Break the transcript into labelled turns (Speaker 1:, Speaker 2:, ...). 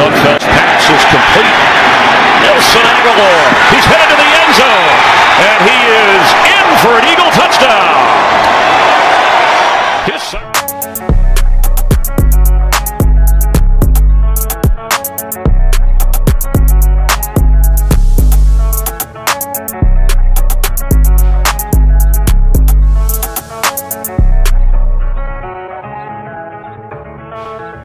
Speaker 1: Sudfeld's pass is complete. Nelson Aguilar, He's headed to the end zone. And he is in for an